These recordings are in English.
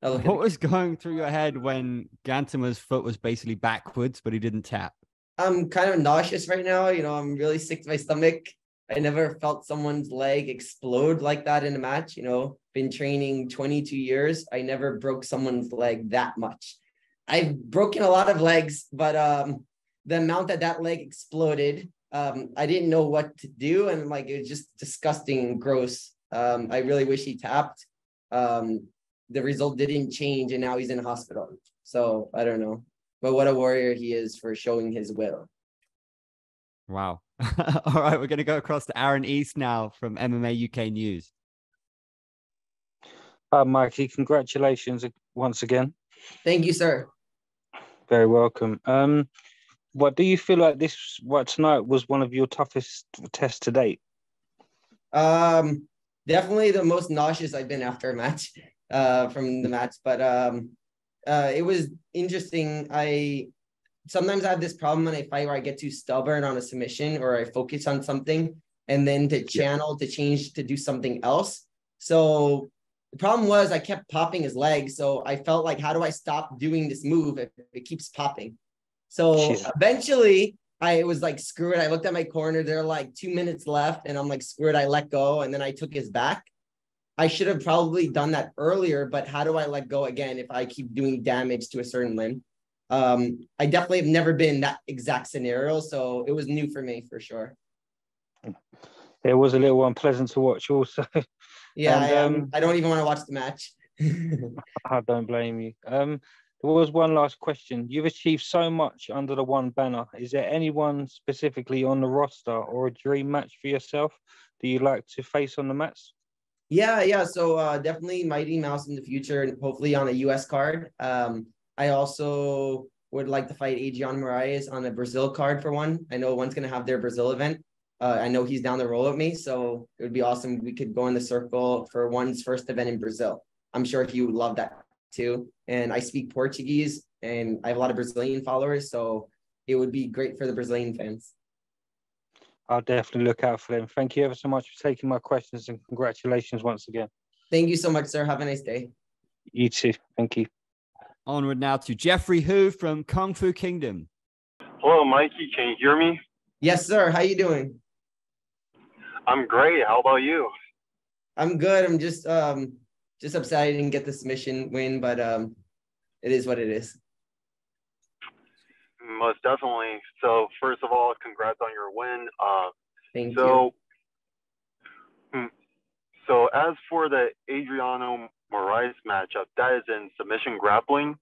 What was going through your head when Gantumur's foot was basically backwards, but he didn't tap? I'm kind of nauseous right now. You know, I'm really sick to my stomach. I never felt someone's leg explode like that in a match. You know, been training 22 years. I never broke someone's leg that much. I've broken a lot of legs, but um, the amount that that leg exploded, um, I didn't know what to do, and like it was just disgusting and gross. Um, I really wish he tapped. Um, the result didn't change, and now he's in hospital. So I don't know, but what a warrior he is for showing his will. Wow. All right, we're going to go across to Aaron East now from MMA UK News. Hi, Mikey. Congratulations once again. Thank you, sir. Very welcome. Um, what do you feel like this? What tonight was one of your toughest tests to date? Um, definitely the most nauseous I've been after a match. Uh, from the match, but um, uh, it was interesting. I sometimes I have this problem when I fight where I get too stubborn on a submission or I focus on something and then to channel to change to do something else. So the problem was I kept popping his leg. So I felt like, how do I stop doing this move if it keeps popping? So yeah. eventually I was like, screw it. I looked at my corner. There are like two minutes left. And I'm like, screw it. I let go. And then I took his back. I should have probably done that earlier, but how do I let go again if I keep doing damage to a certain limb? Um, I definitely have never been in that exact scenario. So it was new for me for sure. It was a little unpleasant to watch also. Yeah, and, I, um, I, don't even want to watch the match. I don't blame you. Um, there was one last question. You've achieved so much under the one banner. Is there anyone specifically on the roster or a dream match for yourself that you'd like to face on the mats? Yeah, yeah. So uh, definitely Mighty Mouse in the future, and hopefully on a US card. Um, I also would like to fight Adriano Moraes on a Brazil card for one. I know one's going to have their Brazil event. Uh, I know he's down the road with me, so it would be awesome. We could go in the circle for one's first event in Brazil. I'm sure he would love that too. And I speak Portuguese, and I have a lot of Brazilian followers, so it would be great for the Brazilian fans. I'll definitely look out for them. Thank you ever so much for taking my questions, and congratulations once again. Thank you so much, sir. Have a nice day. You too. Thank you. Onward now to Jeffrey Hu from Kung Fu Kingdom. Hello, Mikey. Can you hear me? Yes, sir. How you doing? I'm great. How about you? I'm good. I'm just um just upset I didn't get the submission win, but um it is what it is. Most definitely. So first of all, congrats on your win. Uh Thank so, you. Hmm, so as for the Adriano Moraes matchup, that is in submission grappling,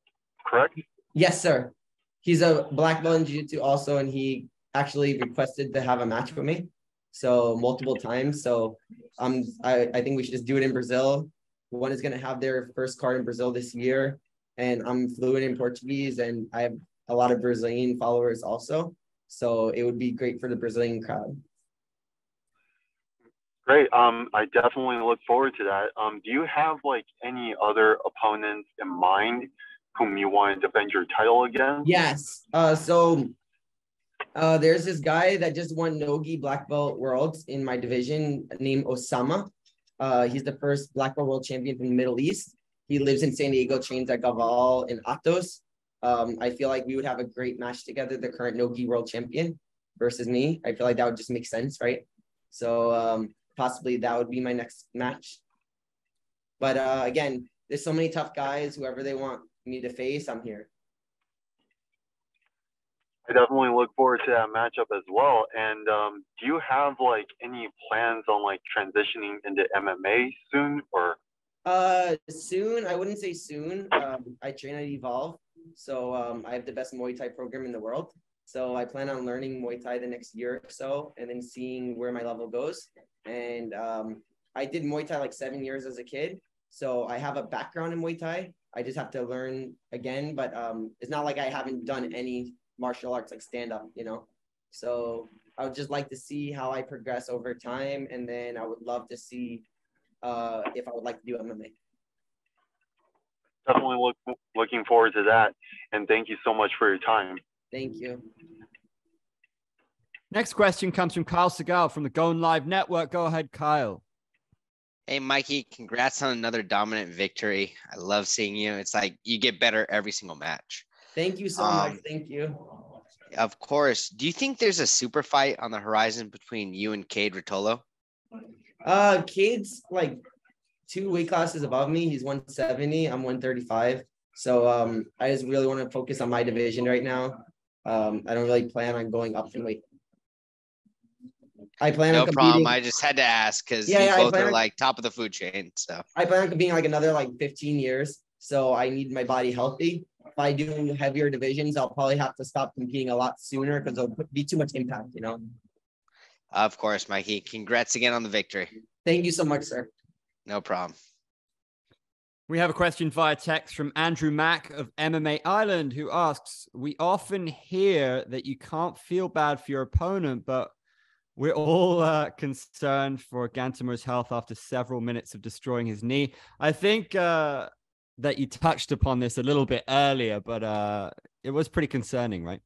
correct? Yes, sir. He's a black belt in jiu-jitsu also, and he actually requested to have a match with me so multiple times. So um, I, I think we should just do it in Brazil. One is going to have their first card in Brazil this year, and I'm fluent in Portuguese, and I have a lot of Brazilian followers also. So it would be great for the Brazilian crowd. Great. Um, I definitely look forward to that. Um, do you have like any other opponents in mind whom you want to defend your title against? Yes. Uh, so uh, there's this guy that just won Nogi Black Belt Worlds in my division named Osama. Uh, he's the first Black Belt World Champion from the Middle East. He lives in San Diego, trains at Gaval in Atos. Um, I feel like we would have a great match together, the current Nogi World Champion versus me. I feel like that would just make sense, right? So um, possibly that would be my next match. But uh, again, there's so many tough guys, whoever they want me to face, I'm here. I definitely look forward to that matchup as well. And um, do you have like any plans on like transitioning into MMA soon or? Uh, soon. I wouldn't say soon. Um, I train at Evolve, so um, I have the best Muay Thai program in the world. So I plan on learning Muay Thai the next year or so, and then seeing where my level goes. And um, I did Muay Thai like seven years as a kid, so I have a background in Muay Thai. I just have to learn again, but um, it's not like I haven't done any martial arts like stand up, you know. So I would just like to see how I progress over time, and then I would love to see uh, if I would like to do MMA. Definitely look looking forward to that, and thank you so much for your time. Thank you. Next question comes from Kyle Segal from the Going Live Network. Go ahead, Kyle. Hey, Mikey, congrats on another dominant victory. I love seeing you. It's like you get better every single match. Thank you so Um, much. Thank you. Of course. Do you think there's a super fight on the horizon between you and Cade Rotolo? Uh, Cade's like two weight classes above me. He's 170. I'm 135. So um, I just really want to focus on my division right now. Um, I don't really plan on going up in weight. I plan No on competing. problem. I just had to ask because Yeah, you yeah, both are on- like top of the food chain. So I plan on competing like another like 15 years. So I need my body healthy. If I do heavier divisions, I'll probably have to stop competing a lot sooner because it'll be too much impact, you know. of course, Mikey. Congrats again on the victory. Thank you so much, sir. No problem. We have a question via text from Andrew Mack of MMA Island who asks We often hear that you can't feel bad for your opponent, but we're all uh, concerned for Gantumur's health after several minutes of destroying his knee. I think uh, that you touched upon this a little bit earlier, but uh, it was pretty concerning, right?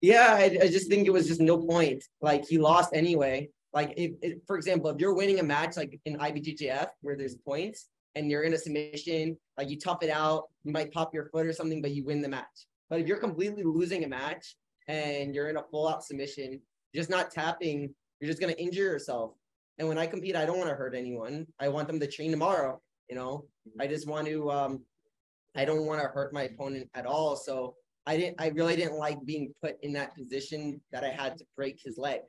Yeah, I, I just think it was just no point. Like he lost anyway. Like if, if for example, if you're winning a match like in IBJJF where there's points and you're in a submission, like you tough it out, you might pop your foot or something, but you win the match. But if you're completely losing a match and you're in a full out submission, just not tapping, you're just gonna injure yourself. And when I compete, I don't want to hurt anyone. I want them to train tomorrow. You know, I just want to um I don't want to hurt my opponent at all. So I didn't I really didn't like being put in that position that I had to break his leg,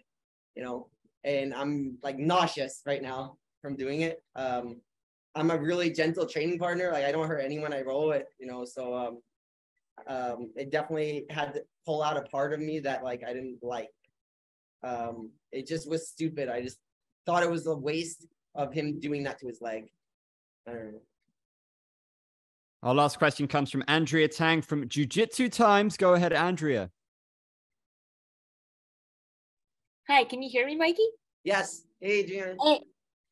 you know, and I'm like nauseous right now from doing it. Um I'm a really gentle training partner. Like I don't hurt anyone I roll with, you know, so um um it definitely had to pull out a part of me that like I didn't like. Um it just was stupid. I just thought it was a waste of him doing that to his leg. I don't know. Our last question comes from Andrea Tang from Jiu Jitsu Times. Go ahead, Andrea. Hi, can you hear me, Mikey? Yes. Hey Adrian. Hey,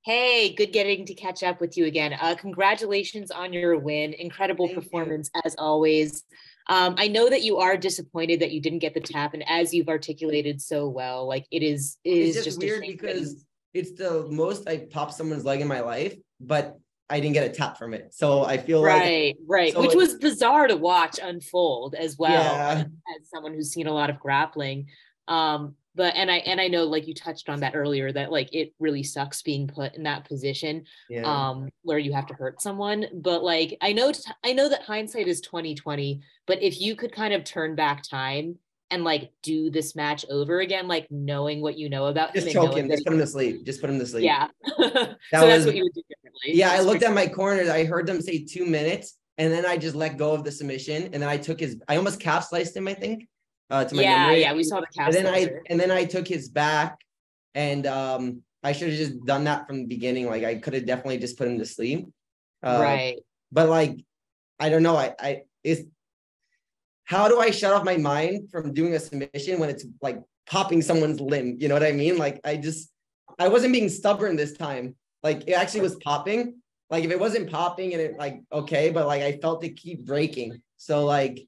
hey, good getting to catch up with you again. Uh, congratulations on your win. Incredible Thank you. performance as always. Um, I know that you are disappointed that you didn't get the tap, and as you've articulated so well, like it is, it it's is just, weird because it's the most I popped someone's leg in my life, but I didn't get a tap from it. So I feel you- like right, right, so which it- was bizarre to watch unfold as well Yeah. as someone who's seen a lot of grappling. Um, but and I and I know like you touched on that earlier that like it really sucks being put in that position. yeah. um where you have to hurt someone but like i know t- i know that hindsight is 2020 but if you could kind of turn back time and like do this match over again like knowing what you know about just him choke him, just put him to sleep. Just put him to sleep. yeah so That that's was- what you would do differently Yeah, I looked at my corners. I heard them say two minutes, and then I just let go of the submission, and then I took his. I almost calf sliced him. I think. Uh, to my yeah memory. yeah we saw the cast. And then I and then I took his back, and um, I should have just done that from the beginning. Like I could have definitely just put him to sleep. Uh, right but like i don't know i i is how do i shut off my mind from doing a submission when it's like popping someone's limb you know what i mean like i just i wasn't being stubborn this time like it actually was popping like if it wasn't popping and it like okay but like i felt it keep breaking so like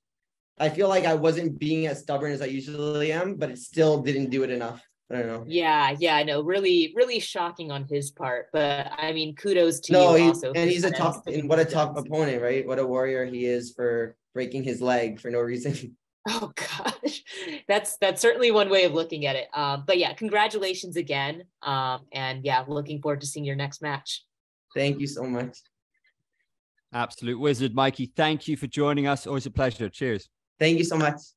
i feel like i wasn't being as stubborn as i usually am but it still didn't do it enough i don't know yeah yeah i know really really shocking on his part but i mean kudos to no you he, also and he's a kind tough and what a to tough guns. opponent right what a warrior he is for breaking his leg for no reason Oh gosh, that's that's certainly one way of looking at it. Um, but yeah, congratulations again. Um, and yeah, looking forward to seeing your next match. Thank you so much. Absolute wizard, Mikey. Thank you for joining us. Always a pleasure. Cheers. Thank you so much.